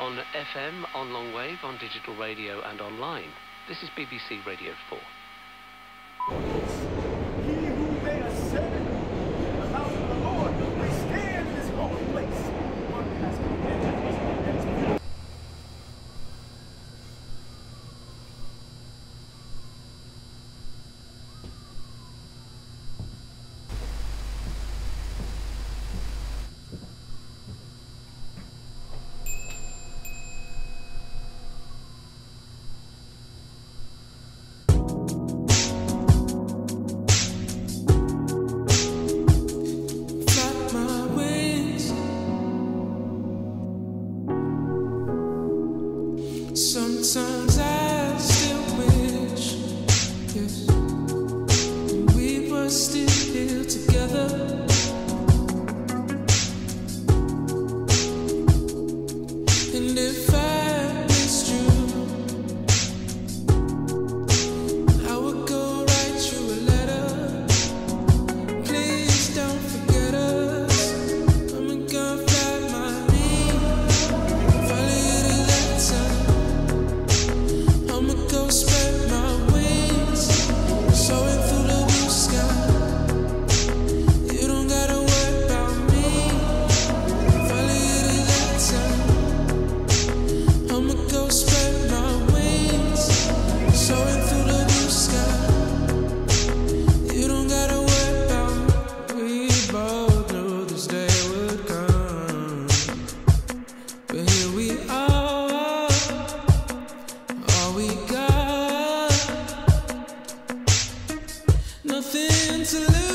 on FM, on longwave, on digital radio, and online. This is BBC Radio 4. Sometimes I still wish, we were still here together. And if I But here we are. To lose,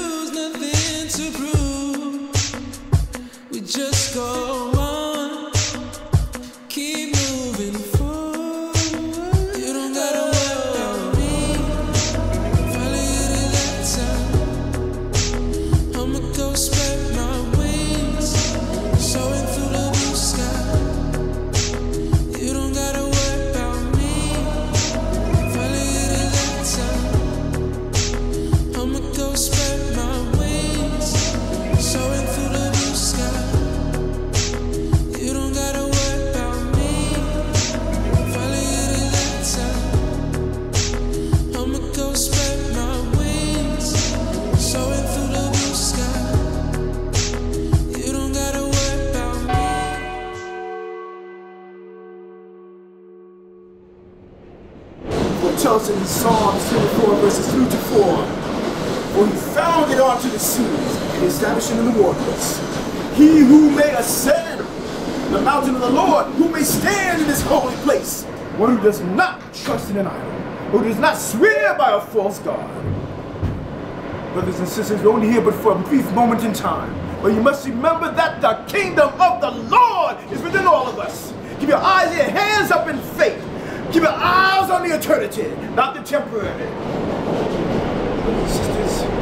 In Psalms 24, verses 3 to 4. For he founded unto the seas and established in the waters. He who may ascend the mountain of the Lord, who may stand in his holy place. One who does not trust in an idol, who does not swear by a false God. Brothers and sisters, we're only here but for a brief moment in time. But you must remember that the kingdom of the Lord is within all of us. Keep your eyes and hands up in faith dwells on the eternity, not the temporary. Sisters,